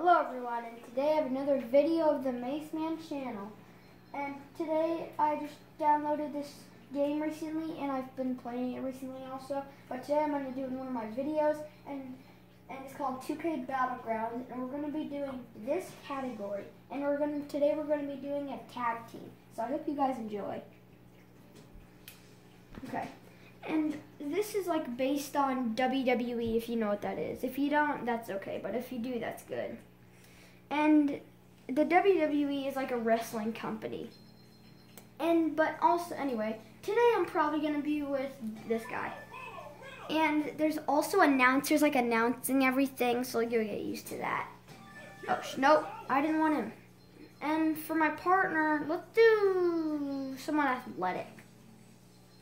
Hello everyone, and today I have another video of the MaseMann channel. And today I just downloaded this game recently, and I've been playing it recently also. But today I'm going to do it in one of my videos, and and it's called 2K Battlegrounds, and we're going to be doing this category. And we're going to today we're going to be doing a tag team. So I hope you guys enjoy. Okay. And this is like based on WWE, if you know what that is. If you don't, that's okay. But if you do, that's good. And the WWE is like a wrestling company. And but also anyway, today I'm probably gonna be with this guy. And there's also announcers like announcing everything, so you'll get used to that. Oh nope, I didn't want him. And for my partner, let's do someone athletic.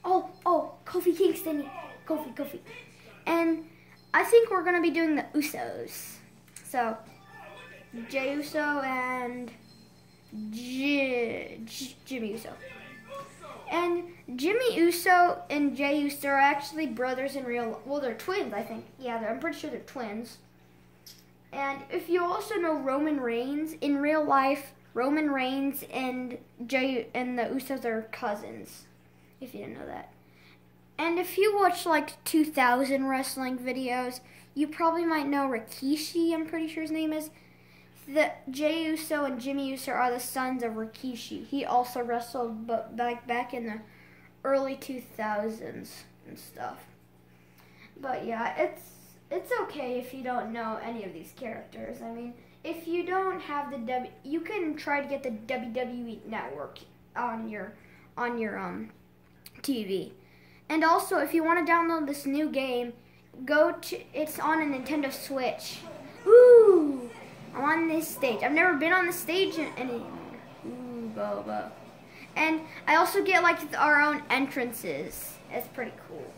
Oh, oh, Kofi Kingston. Kofi, Kofi. And I think we're to be doing the Usos. So, Jey Uso and J J Jimmy Uso. And Jimmy Uso and Jey Uso are actually brothers in real life. well they're twins, I think. Yeah, I'm pretty sure they're twins. And if you also know Roman Reigns, in real life, Roman Reigns and Jey and the Usos are cousins if you didn't know that. And if you watch like 2000 wrestling videos, you probably might know Rikishi, I'm pretty sure his name is. The Jey Uso and Jimmy Uso are the sons of Rikishi. He also wrestled but back back in the early 2000s and stuff. But yeah, it's it's okay if you don't know any of these characters. I mean, if you don't have the W, you can try to get the WWE network on your on your um TV. And also, if you want to download this new game, go to it's on a Nintendo Switch. I'm on this stage. I've never been on the stage in any. Ooh, Boba. And I also get like our own entrances. It's pretty cool.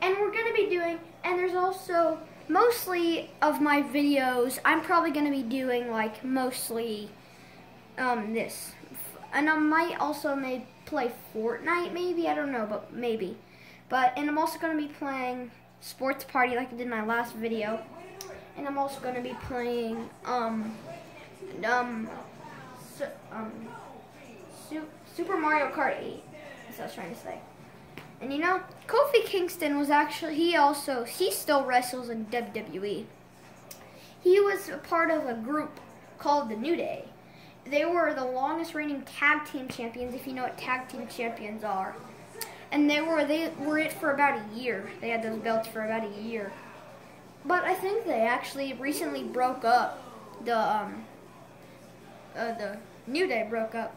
And we're gonna be doing. And there's also mostly of my videos. I'm probably gonna be doing like mostly um, this, and I might also maybe play Fortnite maybe, I don't know, but maybe. But, and I'm also to be playing Sports Party like I did in my last video. And I'm also going to be playing, um, um, su um, su Super Mario Kart 8. That's what I was trying to say. And you know, Kofi Kingston was actually, he also, he still wrestles in WWE. He was a part of a group called the New Day they were the longest reigning tag team champions, if you know what tag team champions are. And they were they were it for about a year. They had those belts for about a year. But I think they actually recently broke up. The um uh, the New Day broke up.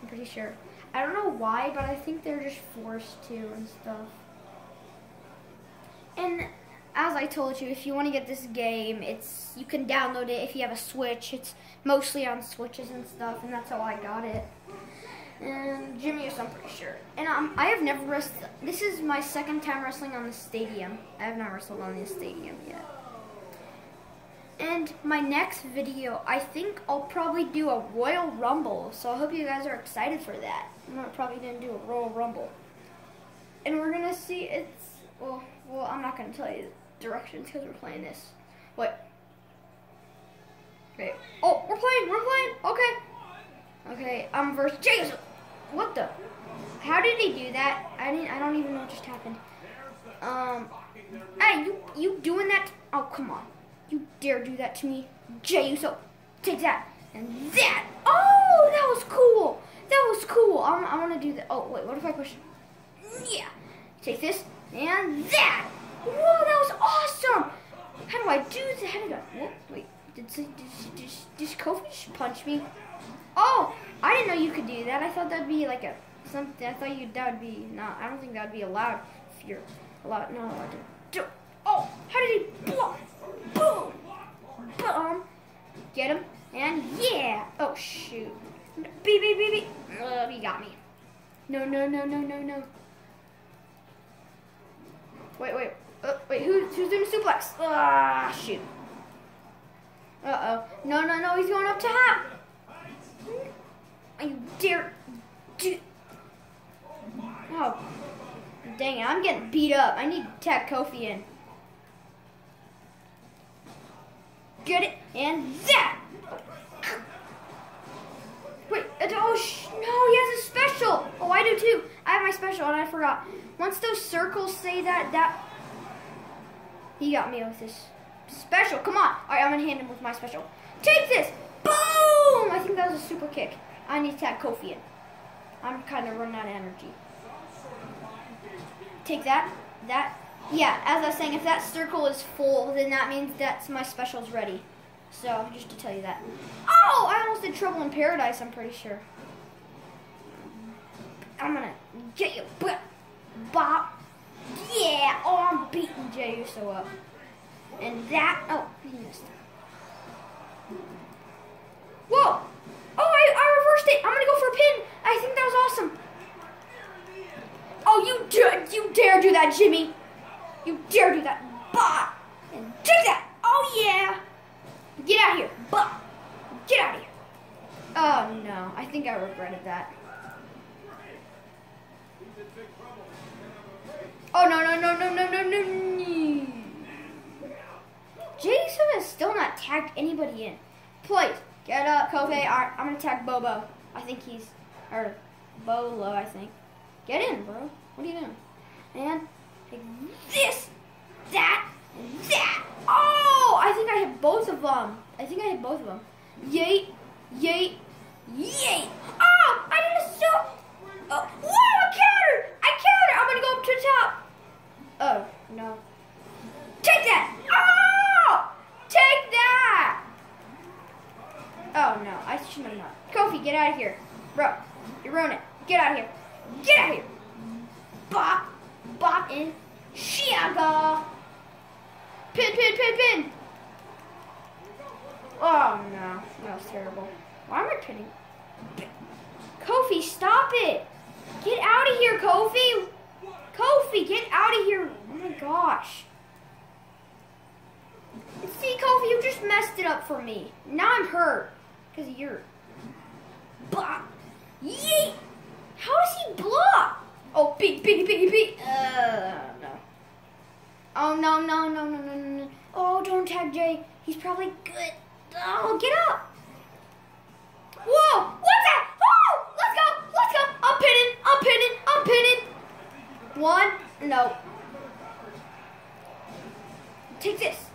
I'm pretty sure. I don't know why, but I think they're just forced to and stuff. And as I told you, if you want to get this game, it's you can download it if you have a Switch. It's mostly on Switches and stuff, and that's how I got it. And Jimmy is, I'm pretty sure. And um, I have never wrestled. This is my second time wrestling on the stadium. I have not wrestled on the stadium yet. And my next video, I think I'll probably do a Royal Rumble. So I hope you guys are excited for that. I'm probably going to do a Royal Rumble. And we're going to see, it's, well, well, I'm not going to tell you directions because we're playing this. What? Okay. Oh, we're playing. We're playing. Okay. Okay. I'm versus Jason. What the? How did he do that? I didn't. I don't even know what just happened. Um. Hey, you you doing that? Oh, come on. You dare do that to me, Jey Uso? Take that and that. Oh, that was cool. That was cool. I'm, I want to do that. Oh, wait. What if I push? Yeah. Take this and that. Whoa, that was awesome! How do I do that? How did I? Whoa, wait, did, did, did, did Kofi punch me? Oh, I didn't know you could do that. I thought that'd be like a something. I thought you that would be not. I don't think that'd be allowed if you're allowed. Not allowed to do. Oh, how did he block? Boom, boom. Get him and yeah. Oh shoot. Beep beep beep beep. Uh, he got me. No no no no no no. Wait wait. Uh, wait, who, who's doing a suplex? Ah, shoot. Uh-oh. No, no, no, he's going up top. You dare... Do... Oh. Dang it, I'm getting beat up. I need to tag Kofi in. Get it? And that! Wait, uh, oh, sh- no, he has a special! Oh, I do too. I have my special and I forgot. Once those circles say that, that... He got me with his special. Come on. All right, I'm to hand him with my special. Take this! Boom! I think that was a super kick. I need to tag Kofi in. I'm kind of running out of energy. Take that. That. Yeah, as I was saying, if that circle is full, then that means that's my special's ready. So, just to tell you that. Oh, I almost did Trouble in Paradise, I'm pretty sure. I'm gonna get you. Bop. Yeah. Oh, I'm beating Jey Uso up. And that. Oh, he missed. Whoa. Oh, I, I reversed it. I'm gonna go for a pin. I think that was awesome. Oh, you dare, you dare do that, Jimmy. You dare do that. Bah! And take that. Oh, yeah. Get out of here. Bah! Get out of here. Oh, no. I think I regretted that. Oh, no, no, no, no, no, no, no, no. Jason has still not tagged anybody in. Please, get up, Kofi. I'm going to attack Bobo. I think he's, or Bolo, I think. Get in, bro. What are you doing? And take this, that, and that. Oh, I think I hit both of them. I think I hit both of them. Yay, yay, yay. Oh, I did a so. Oh, whoa, I countered. I countered. I'm going to go up to the top. Oh, no. Take that. Oh, take that. Oh, no. I shouldn't have not. Kofi, get out of here. Bro, you're ruining it. Get out of here. Get out of here. Bop, bop, and Chiaga. Pin, pin, pin, pin. Oh, no. That was terrible. Why am I pinning? Kofi, stop it. Get out of here, Kofi. Kofi, get out of here. Oh, my gosh. See, Kofi, you just messed it up for me. Now I'm hurt. Because of your... Bop. Yeet. How does he block? Oh, beat, beat, beat, beat. Uh, no. Oh, no, no, no, no, no, no. Oh, don't tag Jey. He's probably good. Oh, get up. Whoa, what's that? Oh, let's go, let's go. I'm pinning, I'm pinning, I'm pinning. One, no. Take this.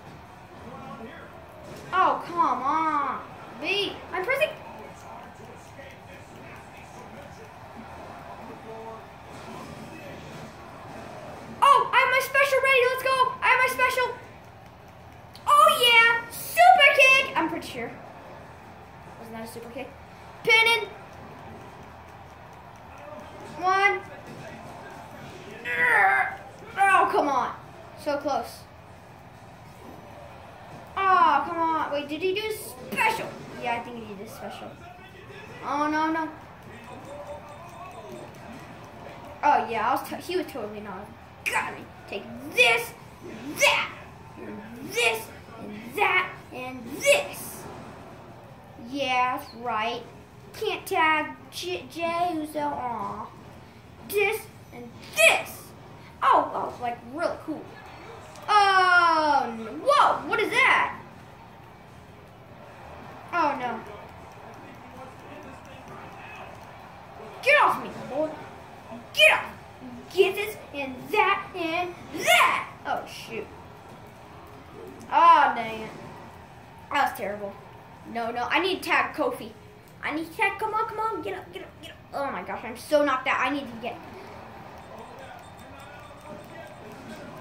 Oh, come on. B, I'm pressing. Oh, I have my special ready. Let's go. I have my special. Oh, yeah. Super kick. I'm pretty sure. Wasn't that a super kick? Pinning. One. Oh, come on. So close. Oh, come on. Wait, did he do special? Yeah, I think he did special. Oh, no, no. Oh, yeah, I was he was totally not. Got me. Take this, that, and this, and that, and this. Yeah, that's right. Can't tag J, J Uso. Aw. This and this. Oh, that was like really cool. Oh, no. whoa, what is that? Oh, no. Get off me, boy. Get off. Get this and that and that. Oh, shoot. Oh, dang it. That was terrible. No, no, I need to tag Kofi. I need to tag, come on, come on, get up, get up, get up. Oh my gosh, I'm so knocked out. I need to get.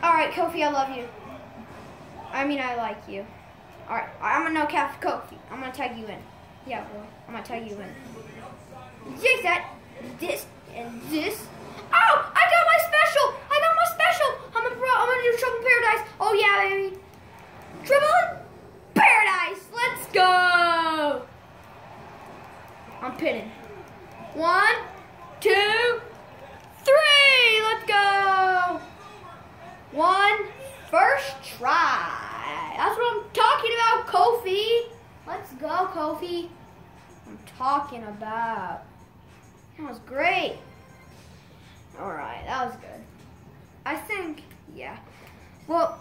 All right, Kofi, I love you. I mean, I like you. All right, I'm gonna no cap Kofi. I'm gonna tag you in. Yeah, boy, I'm gonna tag you in. That, this, and this. Oh, I got my special. I got my special. I'm gonna, I'm gonna do Trouble Paradise. Oh yeah, baby. Trouble Paradise. Let's go. I'm pinning. One, two, three. Let's go. One, first try. That's what I'm talking about, Kofi. Let's go, Kofi. I'm talking about. That was great. All right, that was good. I think, yeah. Well,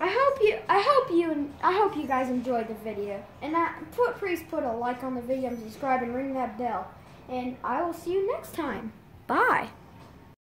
I hope you I hope you and I hope you guys enjoyed the video. And I, put please put a like on the video and subscribe and ring that bell. And I will see you next time. Bye.